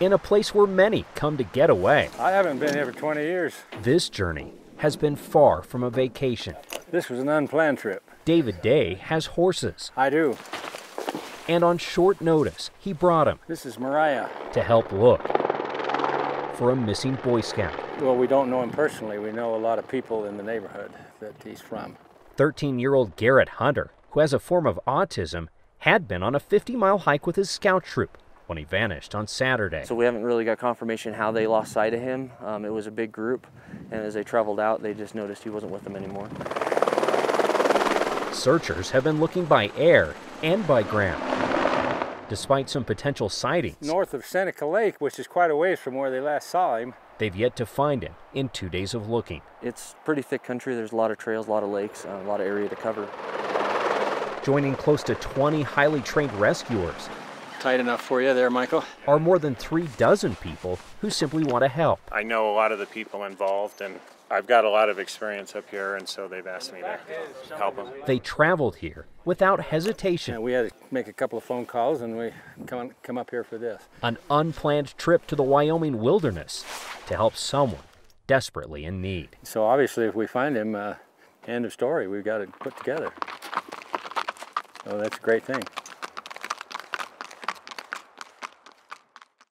in a place where many come to get away. I haven't been here for 20 years. This journey has been far from a vacation. This was an unplanned trip. David Day has horses, I do. and on short notice, he brought him This is Mariah. to help look for a missing Boy Scout. Well, we don't know him personally. We know a lot of people in the neighborhood that he's from. 13 year old Garrett Hunter, who has a form of autism, had been on a 50 mile hike with his scout troop when he vanished on Saturday. So we haven't really got confirmation how they lost sight of him. Um, it was a big group, and as they traveled out, they just noticed he wasn't with them anymore. Searchers have been looking by air and by ground. Despite some potential sightings, North of Seneca Lake, which is quite a ways from where they last saw him. they've yet to find him in two days of looking. It's pretty thick country. There's a lot of trails, a lot of lakes, uh, a lot of area to cover. Joining close to 20 highly trained rescuers Tight enough for you there, Michael? are more than three dozen people who simply want to help. I know a lot of the people involved, and I've got a lot of experience up here, and so they've asked me to help them. They traveled here without hesitation. And we had to make a couple of phone calls, and we come on, come up here for this. An unplanned trip to the Wyoming wilderness to help someone desperately in need. So obviously, if we find him, uh, end of story. We've got it put together. So that's a great thing.